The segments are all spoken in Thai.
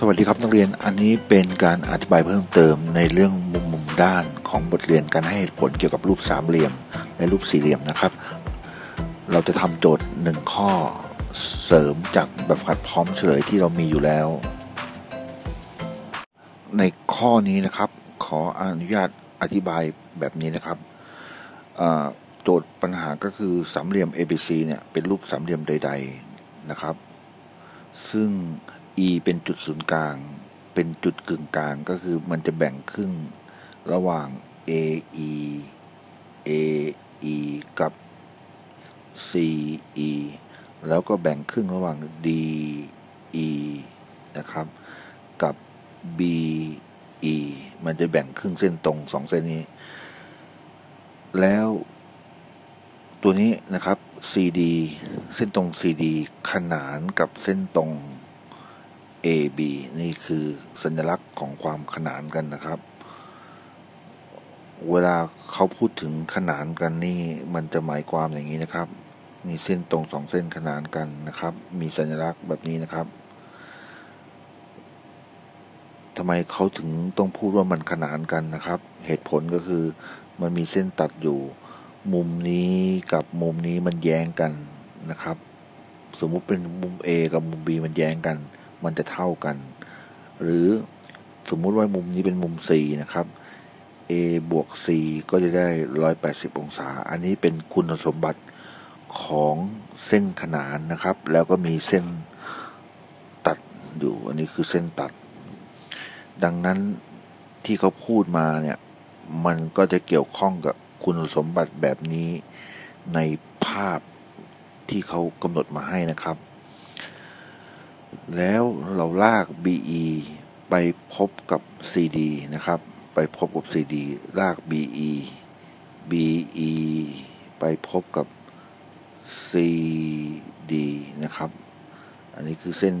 สวัสดีครับนักเรียนอันนี้เป็นการอธิบายเพิ่มเติมในเรื่องมุมมุมด้านของบทเรียนการให้เหตุผลเกี่ยวกับรูปสามเหลี่ยมและรูปสี่เหลี่ยมนะครับ เราจะทำโจทย์หนึ่งข้อเสริมจากแบบฝึกหัดพร้อมเฉลยที่เรามีอยู่แล้ว ในข้อนี้นะครับ ขออนุญาตอธิบายแบบนี้นะครับโจทย์ปัญหาก็คือสามเหลี่ยม ABC เนี่ยเป็นรูปสามเหลี่ยมใด ๆนะครับ ซึ่ง E เป็นจุดศูนย์กลาง เป็นจุดกึ่งกลางก็คือมันจะแบ่งครึ่งระหว่าง AE AE กับ CE แล้วก็แบ่งครึ่งระหว่าง DE นะครับ กับ BE มันจะแบ่งครึ่งเส้นตรงสองเส้นนี้ แล้วตัวนี้นะครับ CD เส้นตรง CD ขนานกับเส้นตรง AB นี่คือสัญลักษณ์ของความขนานกันนะครับ เวลาเขาพูดถึงขนานกันนี่มันจะหมายความอย่างนี้นะครับนี่เส้นตรงสองเส้นขนานกันนะครับ มีสัญลักษณ์แบบนี้นะครับทำไมเขาถึงต้องพูดว่ามันขนานกันนะครับ เหตุผลก็คือมันมีเส้นตัดอยู่ มุมนี้กับมุมนี้มันแย้งกันนะครับ สมมุติเป็นมุม A กับมุม B มันแย้งกัน มันจะเท่ากัน หรือสมมุติว่ามุมนี้เป็นมุม C นะครับ A บวก C ก็จะได้ 180 องศา อันนี้เป็นคุณสมบัติของเส้นขนานนะครับ แล้วก็มีเส้นตัดอยู่ อันนี้คือเส้นตัด ดังนั้นที่เขาพูดมาเนี่ย มันก็จะเกี่ยวข้องกับคุณสมบัติแบบนี้ในภาพที่เขากำหนดมาให้นะครับ แล้วเราลาก BE ไปพบกับ CD นะครับ ไปพบกับ CD ลาก BE BE ไปพบกับ CD นะครับ อันนี้คือเส้น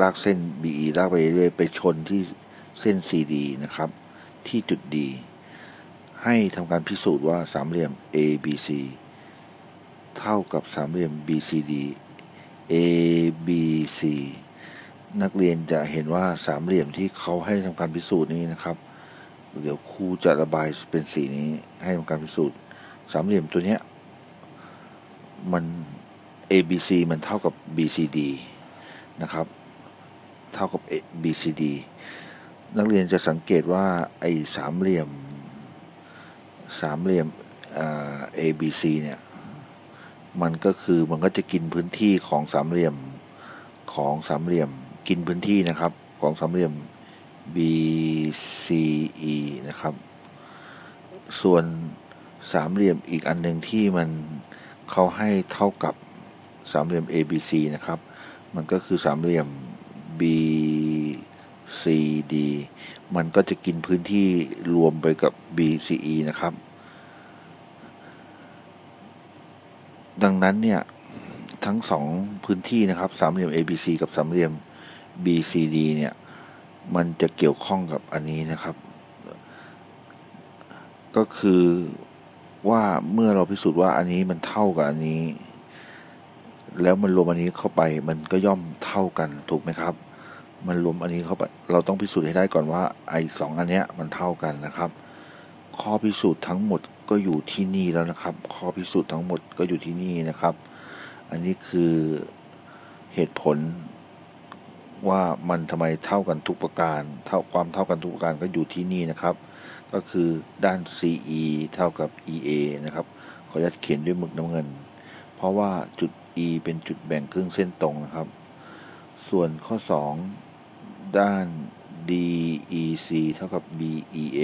ลากเส้น BE ลากไปเรื่อยไปชนที่เส้น CD นะครับ ที่จุด D ให้ทำการพิสูจน์ว่าสามเหลี่ยม ABC เท่ากับสามเหลี่ยม BCD A B C นักเรียนจะเห็นว่าสามเหลี่ยมที่เขาให้ทำการพิสูจน์นี้นะครับ เดี๋ยวครูจะระบายเป็นสีนี้ให้ทำการพิสูจน์สามเหลี่ยมตัวเนี้ยมัน A B C มันเท่ากับ B C D นะครับ เท่ากับ A B C D นักเรียนจะสังเกตว่าไอ้สามเหลี่ยมสามเหลี่ยม A B C เนี่ย มันก็คือมันก็จะกินพื้นที่ของสามเหลี่ยมของสามเหลี่ยมกินพื้นที่นะครับ ของสามเหลี่ยม BCE นะครับ ส่วนสามเหลี่ยมอีกอันหนึ่งที่มันเขาให้เท่ากับสามเหลี่ยม ABC นะครับ มันก็คือสามเหลี่ยม BCD มันก็จะกินพื้นที่รวมไปกับ BCE นะครับ ดังนั้นเนี่ย ทั้งสองพื้นที่นะครับ สามเหลี่ยม ABC กับสามเหลี่ยม BCD เนี่ย มันจะเกี่ยวข้องกับอันนี้นะครับ ก็คือว่าเมื่อเราพิสูจน์ว่าอันนี้มันเท่ากับอันนี้ แล้วมันรวมอันนี้เข้าไป มันก็ย่อมเท่ากันถูกไหมครับ มันรวมอันนี้เข้าไป เราต้องพิสูจน์ให้ได้ก่อนว่าไอ้สองอันเนี้ยมันเท่ากันนะครับ ข้อพิสูจน์ทั้งหมด ก็อยู่ที่นี่แล้วนะครับ ข้อพิสูจน์ทั้งหมดก็อยู่ที่นี่นะครับ อันนี้คือเหตุผลว่ามันทำไมเท่ากันทุกประการ เท่าความเท่ากันทุกประการก็อยู่ที่นี่นะครับ ก็คือด้าน CE เท่ากับ EA นะครับ ขออนุญาตเขียนด้วยหมึกน้ำเงิน เพราะว่าจุด E เป็นจุดแบ่งครึ่งเส้นตรงนะครับ ส่วนข้อ 2 ด้าน DEC เท่ากับ BEA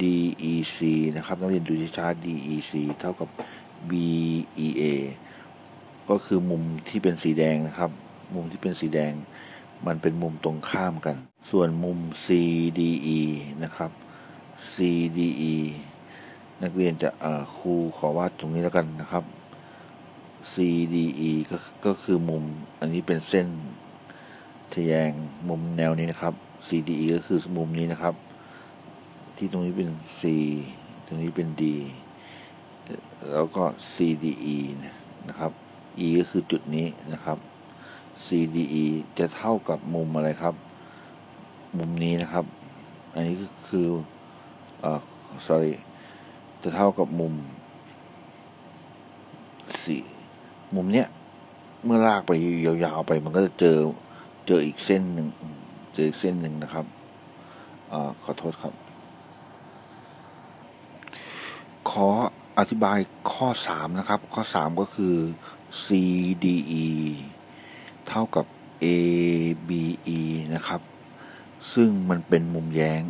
DEC นะครับนักเรียนดูช้า DEC เท่ากับ BEA ก็คือมุมที่เป็นสีแดงนะครับ มุมที่เป็นสีแดง มันเป็นมุมตรงข้ามกัน ส่วนมุม CDE นะครับ CDE นักเรียนจะครูขอวาดตรงนี้แล้วกันนะครับ CDE ก็ก็คือมุมอันนี้เป็นเส้นทแยงมุมแนวนี้นะครับ CDE ก็คือมุมนี้นะครับ ที่ตรงนี้เป็น C ตรงนี้เป็น D แล้วก็ CDE นะครับ E ก็คือจุดนี้นะครับ CDE จะเท่ากับมุมอะไรครับ มุมนี้นะครับ อันนี้ก็คือเอ่อ sorry จะเท่ากับมุมสี่มุมเนี้ย เมื่อลากไปยาวๆไป มันก็จะเจอเจออีกเส้นหนึ่งเจออีกเส้นหนึ่งนะครับอขอโทษครับ ขออธิบายข้อสามนะครับ ข้อสามก็คือ CDE เท่ากับ ABE นะครับ ซึ่งมันเป็นมุมแย้ง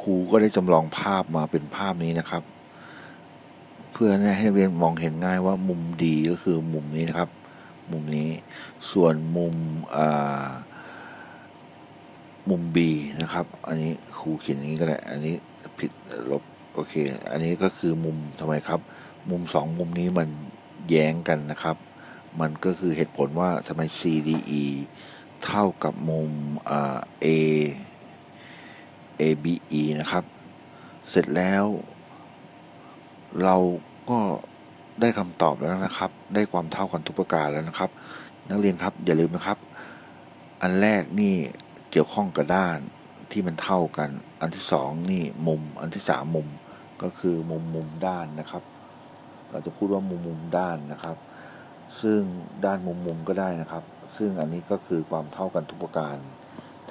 ครูก็ได้จำลองภาพมาเป็นภาพนี้นะครับ เพื่อให้นักเรียนมองเห็นง่ายว่ามุมดีก็คือมุมนี้นะครับ มุมนี้ ส่วนมุมมุม B นะครับ อันนี้ครูเขียนอย่างนี้ก็ได้ อันนี้ผิดลบ อเค อันนี้ก็คือมุมทำไมครับ มุมสองมุมนี้มันแย้งกันนะครับ มันก็คือเหตุผลว่าทำไม CDE เท่ากับมุม A ABE นะครับ เสร็จแล้ว เราก็ได้คำตอบแล้วนะครับ ได้ความเท่ากันทุกประการแล้วนะครับ นักเรียนครับอย่าลืมนะครับ อันแรกนี่เกี่ยวข้องกับด้านที่มันเท่ากัน อันที่สองนี่มุม อันที่สามมุม ก็คือมุมมุมด้านนะครับ เราจะพูดว่ามุมมุมด้านนะครับ ซึ่งด้านมุมมุมก็ได้นะครับ ซึ่งอันนี้ก็คือความเท่ากันทุกประการ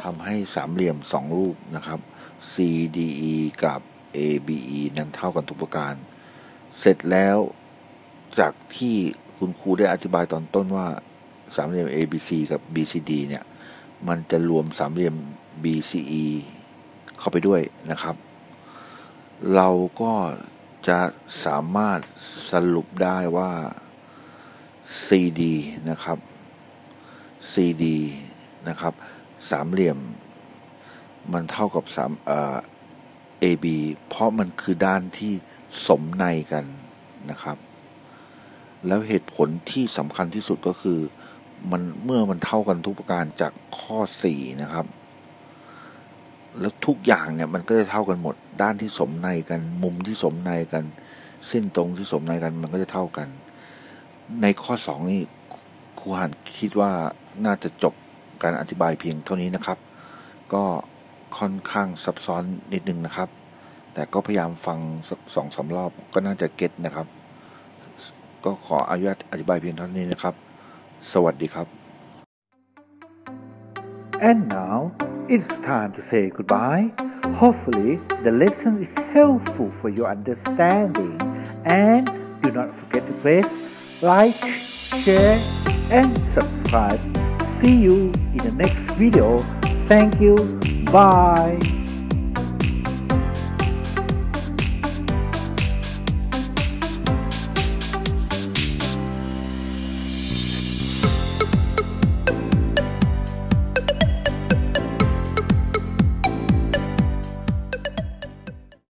ทำให้สามเหลี่ยมสองรูปนะครับ CDE กับ ABE นั้นเท่ากันทุกประการ เสร็จแล้วจากที่คุณครูได้อธิบายตอนต้นว่าสามเหลี่ยม ABC กับ BCD เนี่ย มันจะรวมสามเหลี่ยม BCE เข้าไปด้วยนะครับ เราก็จะสามารถสรุปได้ว่า CD นะครับ CD นะครับ สามเหลี่ยม มันเท่ากับสามเอ่อ AB เพราะมันคือด้านที่สมในกันนะครับ แล้วเหตุผลที่สำคัญที่สุดก็คือ มันเมื่อมันเท่ากันทุกประการจากข้อ 4 นะครับ แล้วทุกอย่างเนี่ยมันก็จะเท่ากันหมด ด้านที่สมในกัน มุมที่สมในกัน เส้นตรงที่สมในกัน มันก็จะเท่ากัน ในข้อ2นี่ครูหันคิดว่าน่าจะจบการอธิบายเพียงเท่านี้นะครับ ก็ค่อนข้างซับซ้อนนิดนึงนะครับ แต่ก็พยายามฟังสักสองสารอบก็น่าจะเก็ตนะครับ ก็ขออนุญาตอธิบายเพียงเท่านี้นะครับ สวัสดีครับ And now it's time to say goodbye. Hopefully, the lesson is helpful for your understanding. And do not forget to press like, share, and subscribe. See you in the next video. Thank you. Bye.